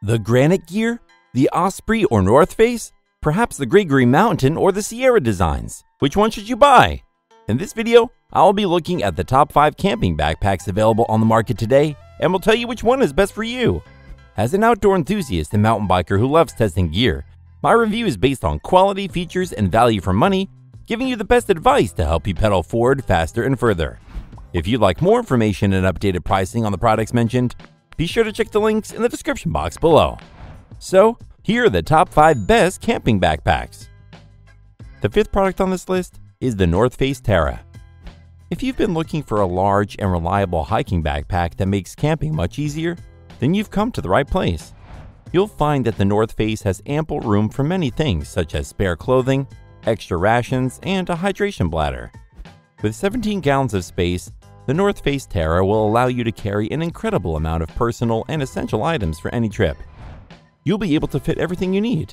The Granite Gear? The Osprey or North Face? Perhaps the Gregory Mountain or the Sierra Designs? Which one should you buy? In this video, I'll be looking at the top 5 camping backpacks available on the market today and will tell you which one is best for you. As an outdoor enthusiast and mountain biker who loves testing gear, my review is based on quality, features, and value for money, giving you the best advice to help you pedal forward faster and further. If you'd like more information and updated pricing on the products mentioned, be sure to check the links in the description box below. So, here are the top 5 best camping backpacks. The fifth product on this list is the North Face Terra. If you've been looking for a large and reliable hiking backpack that makes camping much easier, then you've come to the right place. You'll find that the North Face has ample room for many things such as spare clothing, extra rations, and a hydration bladder. With 17 gallons of space, the North Face Terra will allow you to carry an incredible amount of personal and essential items for any trip. You'll be able to fit everything you need.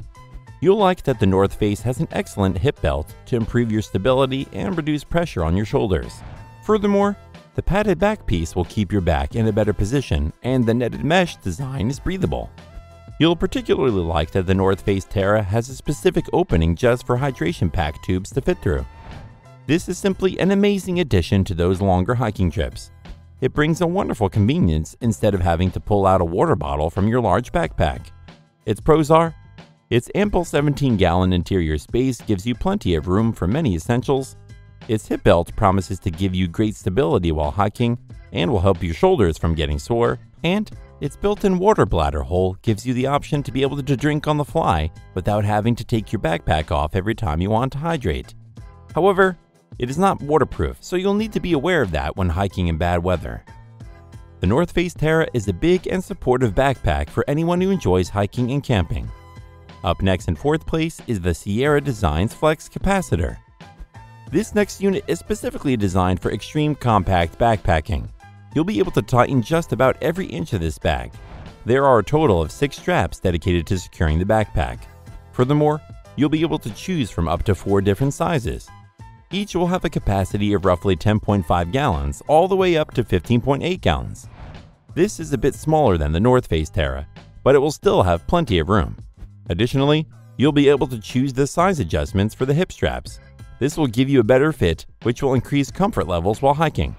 You'll like that the North Face has an excellent hip belt to improve your stability and reduce pressure on your shoulders. Furthermore, the padded back piece will keep your back in a better position, and the netted mesh design is breathable. You'll particularly like that the North Face Terra has a specific opening just for hydration pack tubes to fit through. This is simply an amazing addition to those longer hiking trips. It brings a wonderful convenience instead of having to pull out a water bottle from your large backpack. Its pros are its ample 17 gallon interior space gives you plenty of room for many essentials. Its hip belt promises to give you great stability while hiking and will help your shoulders from getting sore. And its built in water bladder hole gives you the option to be able to drink on the fly without having to take your backpack off every time you want to hydrate. However, it is not waterproof, so you'll need to be aware of that when hiking in bad weather. The North Face Terra is a big and supportive backpack for anyone who enjoys hiking and camping. Up next in fourth place is the Sierra Designs Flex Capacitor. This next unit is specifically designed for extreme compact backpacking. You'll be able to tighten just about every inch of this bag. There are a total of six straps dedicated to securing the backpack. Furthermore, you'll be able to choose from up to four different sizes, each will have a capacity of roughly 10.5 gallons, all the way up to 15.8 gallons. This is a bit smaller than the North Face Terra, but it will still have plenty of room. Additionally, you'll be able to choose the size adjustments for the hip straps. This will give you a better fit, which will increase comfort levels while hiking.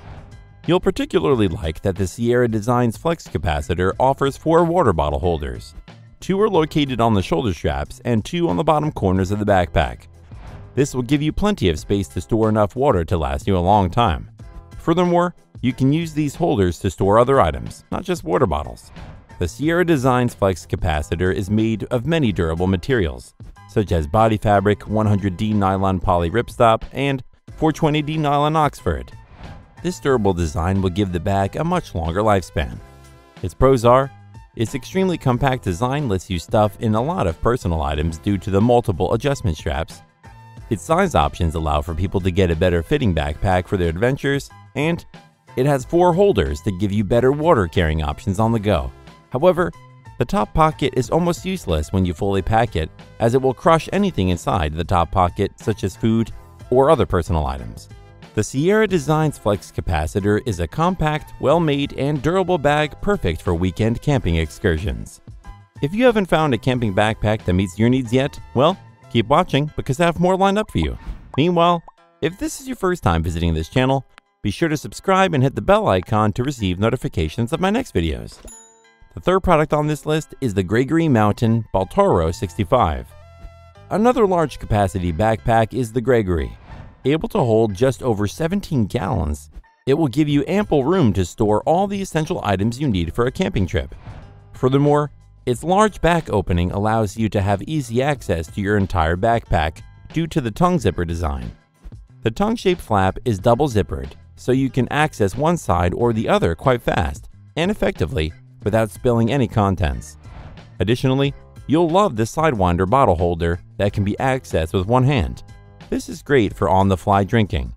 You'll particularly like that the Sierra Designs Flex Capacitor offers four water bottle holders. Two are located on the shoulder straps and two on the bottom corners of the backpack. This will give you plenty of space to store enough water to last you a long time. Furthermore, you can use these holders to store other items, not just water bottles. The Sierra Designs Flex Capacitor is made of many durable materials, such as body fabric 100D nylon poly ripstop and 420D nylon Oxford. This durable design will give the bag a much longer lifespan. Its pros are its extremely compact design lets you stuff in a lot of personal items due to the multiple adjustment straps its size options allow for people to get a better fitting backpack for their adventures, and it has four holders to give you better water carrying options on the go. However, the top pocket is almost useless when you fully pack it, as it will crush anything inside the top pocket, such as food or other personal items. The Sierra Designs Flex Capacitor is a compact, well made, and durable bag perfect for weekend camping excursions. If you haven't found a camping backpack that meets your needs yet, well, Keep watching because I have more lined up for you. Meanwhile, if this is your first time visiting this channel, be sure to subscribe and hit the bell icon to receive notifications of my next videos. The third product on this list is the Gregory Mountain Baltoro 65. Another large capacity backpack is the Gregory. Able to hold just over 17 gallons, it will give you ample room to store all the essential items you need for a camping trip. Furthermore, its large back opening allows you to have easy access to your entire backpack due to the tongue zipper design. The tongue-shaped flap is double zippered, so you can access one side or the other quite fast and effectively without spilling any contents. Additionally, you'll love the Sidewinder bottle holder that can be accessed with one hand. This is great for on-the-fly drinking.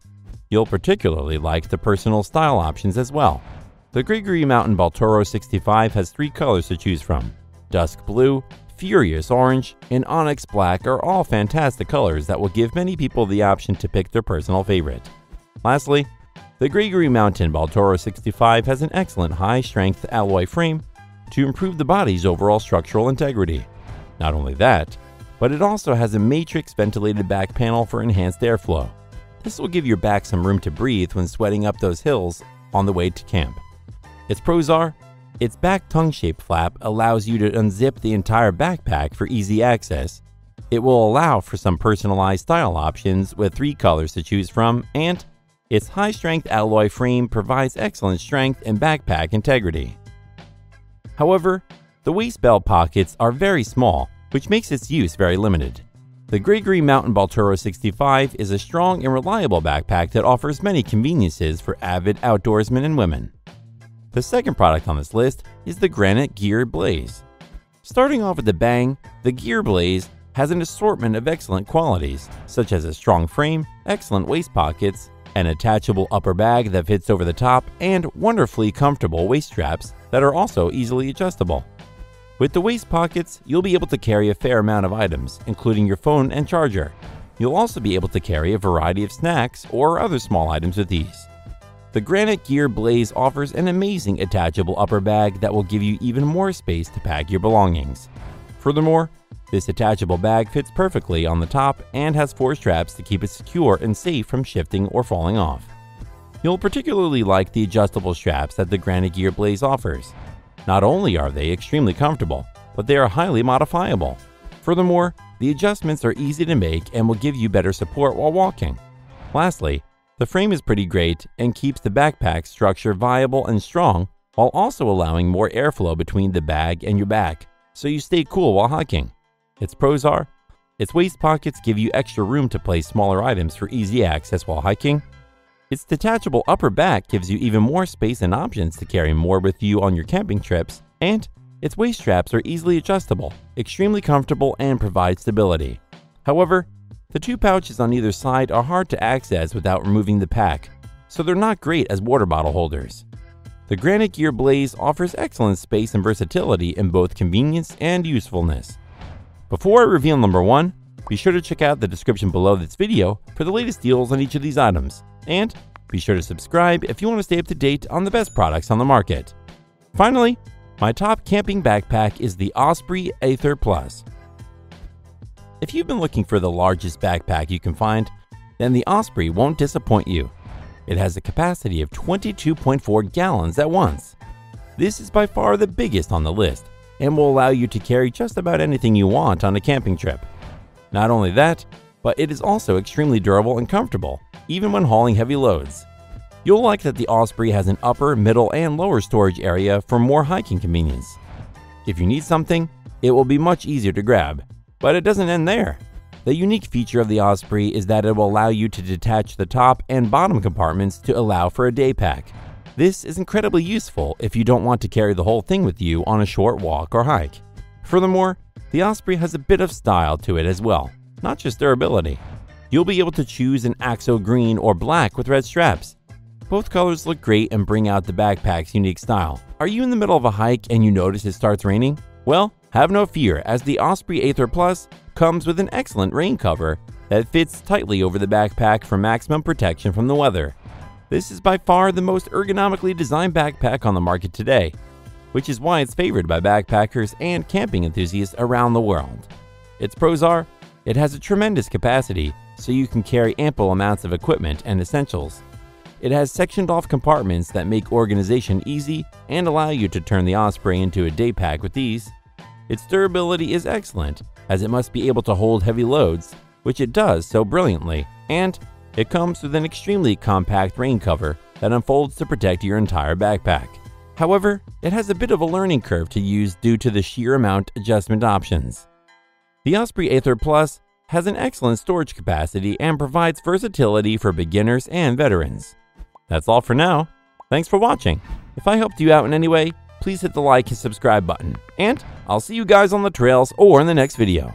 You'll particularly like the personal style options as well. The Gregory Mountain Baltoro 65 has three colors to choose from, Dusk Blue, Furious Orange, and Onyx Black are all fantastic colors that will give many people the option to pick their personal favorite. Lastly, the Gregory Mountain Baltoro 65 has an excellent high-strength alloy frame to improve the body's overall structural integrity. Not only that, but it also has a matrix ventilated back panel for enhanced airflow. This will give your back some room to breathe when sweating up those hills on the way to camp. Its pros are its back tongue shaped flap allows you to unzip the entire backpack for easy access. It will allow for some personalized style options with three colors to choose from, and its high strength alloy frame provides excellent strength and backpack integrity. However, the waist belt pockets are very small, which makes its use very limited. The Gregory Mountain Baltoro 65 is a strong and reliable backpack that offers many conveniences for avid outdoorsmen and women. The second product on this list is the Granite Gear Blaze. Starting off with the bang, the Gear Blaze has an assortment of excellent qualities, such as a strong frame, excellent waist pockets, an attachable upper bag that fits over the top, and wonderfully comfortable waist straps that are also easily adjustable. With the waist pockets, you'll be able to carry a fair amount of items, including your phone and charger. You'll also be able to carry a variety of snacks or other small items with ease. The Granite Gear Blaze offers an amazing attachable upper bag that will give you even more space to pack your belongings. Furthermore, this attachable bag fits perfectly on the top and has four straps to keep it secure and safe from shifting or falling off. You'll particularly like the adjustable straps that the Granite Gear Blaze offers. Not only are they extremely comfortable, but they are highly modifiable. Furthermore, the adjustments are easy to make and will give you better support while walking. Lastly, the frame is pretty great and keeps the backpack structure viable and strong while also allowing more airflow between the bag and your back, so you stay cool while hiking. Its pros are its waist pockets give you extra room to place smaller items for easy access while hiking. Its detachable upper back gives you even more space and options to carry more with you on your camping trips, and its waist straps are easily adjustable, extremely comfortable, and provide stability. However, the two pouches on either side are hard to access without removing the pack, so they're not great as water bottle holders. The Granite Gear Blaze offers excellent space and versatility in both convenience and usefulness. Before I reveal number one, be sure to check out the description below this video for the latest deals on each of these items, and be sure to subscribe if you want to stay up to date on the best products on the market. Finally, my top camping backpack is the Osprey Aether Plus. If you've been looking for the largest backpack you can find, then the Osprey won't disappoint you. It has a capacity of 22.4 gallons at once. This is by far the biggest on the list and will allow you to carry just about anything you want on a camping trip. Not only that, but it is also extremely durable and comfortable, even when hauling heavy loads. You'll like that the Osprey has an upper, middle, and lower storage area for more hiking convenience. If you need something, it will be much easier to grab, but it doesn't end there. The unique feature of the Osprey is that it will allow you to detach the top and bottom compartments to allow for a day pack. This is incredibly useful if you don't want to carry the whole thing with you on a short walk or hike. Furthermore, the Osprey has a bit of style to it as well, not just durability. You'll be able to choose an Axo green or black with red straps. Both colors look great and bring out the backpack's unique style. Are you in the middle of a hike and you notice it starts raining? Well, have no fear, as the Osprey Aether Plus comes with an excellent rain cover that fits tightly over the backpack for maximum protection from the weather. This is by far the most ergonomically designed backpack on the market today, which is why it's favored by backpackers and camping enthusiasts around the world. Its pros are it has a tremendous capacity, so you can carry ample amounts of equipment and essentials. It has sectioned off compartments that make organization easy and allow you to turn the Osprey into a day pack with ease. Its durability is excellent, as it must be able to hold heavy loads, which it does so brilliantly, and it comes with an extremely compact rain cover that unfolds to protect your entire backpack. However, it has a bit of a learning curve to use due to the sheer amount adjustment options. The Osprey Aether Plus has an excellent storage capacity and provides versatility for beginners and veterans. That's all for now. Thanks for watching. If I helped you out in any way, please hit the like and subscribe button. And I'll see you guys on the trails or in the next video.